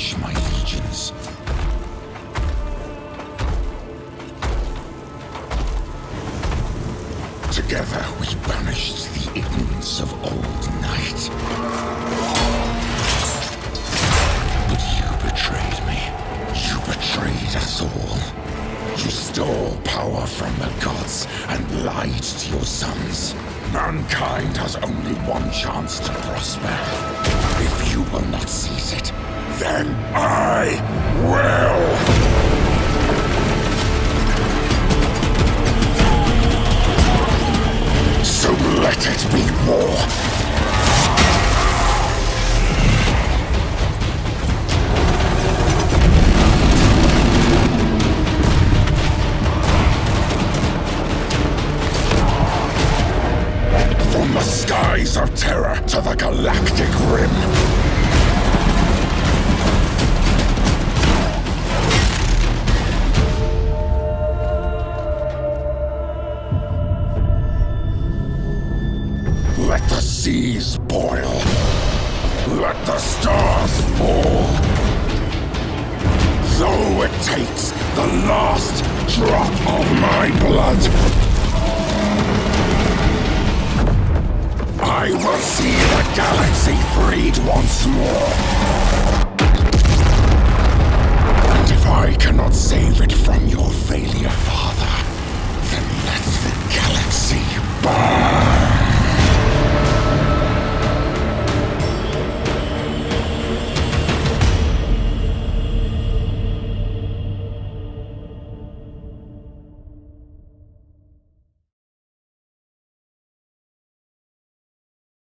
unleash my legions. Together we banished the ignorance of old night. But you betrayed me. You betrayed us all. You stole power from the gods and lied to your sons. Mankind has only one chance to prosper. You will not seize it, then I will! So let it be war! The skies of Terra to the galactic rim. Let the seas boil. Let the stars fall. Though it takes the last drop of my blood. I will see the galaxy freed once more.